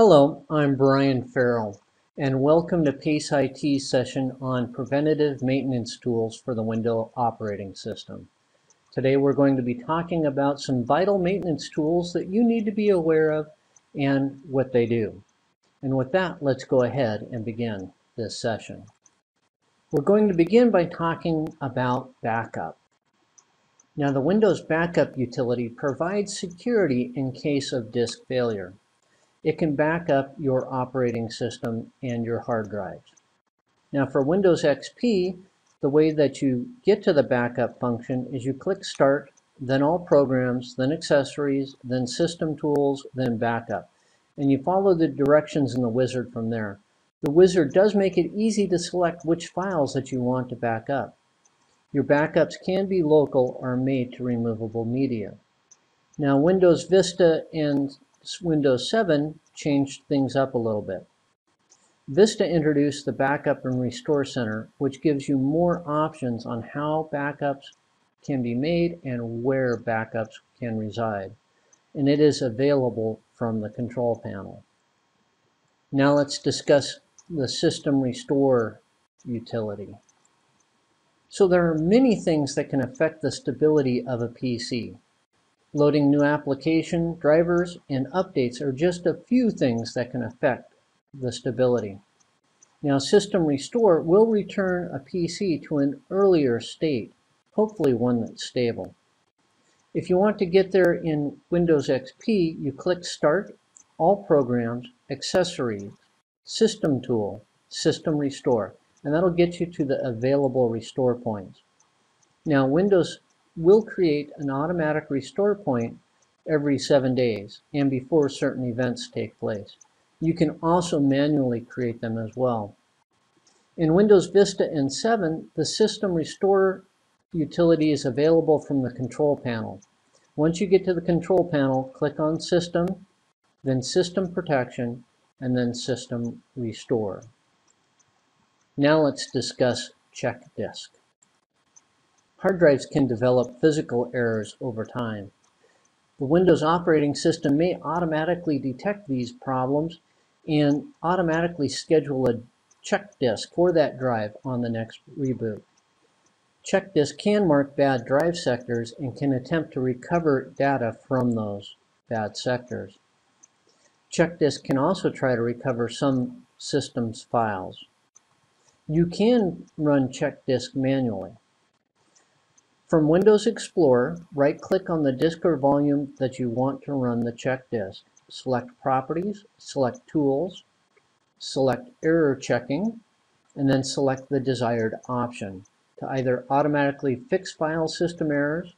Hello, I'm Brian Ferrill, and welcome to PACE IT session on preventative maintenance tools for the Windows operating system. Today we're going to be talking about some vital maintenance tools that you need to be aware of and what they do. And with that, let's go ahead and begin this session. We're going to begin by talking about backup. Now the Windows Backup utility provides security in case of disk failure. It can back up your operating system and your hard drives. Now for Windows XP, the way that you get to the backup function is you click Start, then All Programs, then Accessories, then System Tools, then Backup. And you follow the directions in the wizard from there. The wizard does make it easy to select which files that you want to back up. Your backups can be local or made to removable media. Now Windows Vista and Windows 7 changed things up a little bit. Vista introduced the Backup and Restore Center, which gives you more options on how backups can be made and where backups can reside. And it is available from the control panel. Now let's discuss the System Restore utility. So there are many things that can affect the stability of a PC. Loading new application drivers and updates are just a few things that can affect the stability. Now System Restore will return a PC to an earlier state, hopefully one that's stable. If you want to get there in Windows XP, you click Start, All Programs, Accessories, System Tool, System Restore, and that'll get you to the available restore points. Now Windows will create an automatic restore point every seven days and before certain events take place. You can also manually create them as well. In Windows Vista and 7, the System Restore utility is available from the control panel. Once you get to the control panel, click on System, then System Protection, and then System Restore. Now let's discuss check disk. Hard drives can develop physical errors over time. The Windows operating system may automatically detect these problems and automatically schedule a check disk for that drive on the next reboot. Check disk can mark bad drive sectors and can attempt to recover data from those bad sectors. Check disk can also try to recover some system's files. You can run check disk manually. From Windows Explorer, right-click on the disk or volume that you want to run the check disk. Select Properties, select Tools, select Error Checking, and then select the desired option to either automatically fix file system errors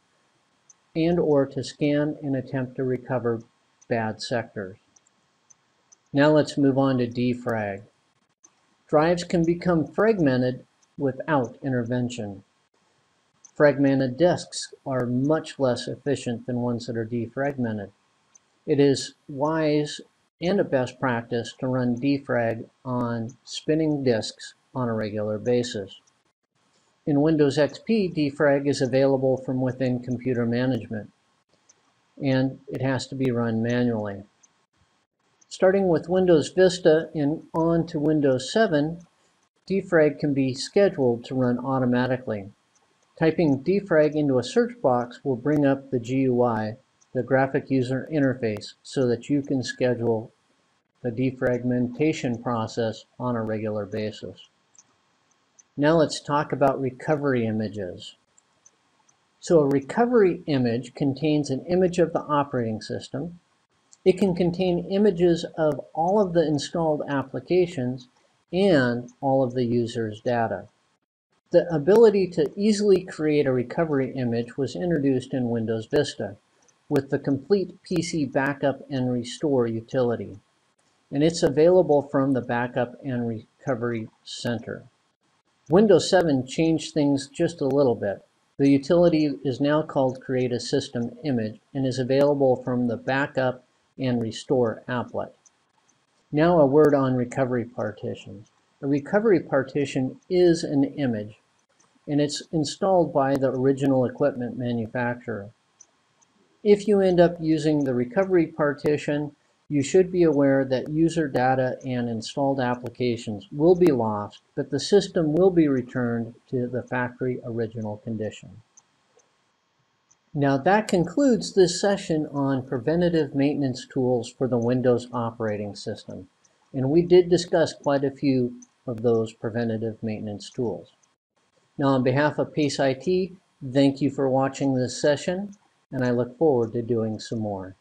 and or to scan and attempt to recover bad sectors. Now let's move on to defrag. Drives can become fragmented without intervention. Fragmented disks are much less efficient than ones that are defragmented. It is wise and a best practice to run defrag on spinning disks on a regular basis. In Windows XP, defrag is available from within computer management, and it has to be run manually. Starting with Windows Vista and on to Windows 7, defrag can be scheduled to run automatically. Typing defrag into a search box will bring up the GUI, the graphic user interface, so that you can schedule the defragmentation process on a regular basis. Now let's talk about recovery images. So a recovery image contains an image of the operating system. It can contain images of all of the installed applications and all of the user's data. The ability to easily create a recovery image was introduced in Windows Vista with the complete PC backup and restore utility. And it's available from the Backup and Recovery Center. Windows 7 changed things just a little bit. The utility is now called Create a System Image and is available from the Backup and Restore applet. Now a word on recovery partitions. A recovery partition is an image, and it's installed by the original equipment manufacturer. If you end up using the recovery partition, You should be aware that user data and installed applications will be lost, but the system will be returned to the factory original condition. Now that concludes this session on preventative maintenance tools for the Windows operating system. And we did discuss quite a few of those preventative maintenance tools. Now on behalf of PACE IT, thank you for watching this session, and I look forward to doing some more.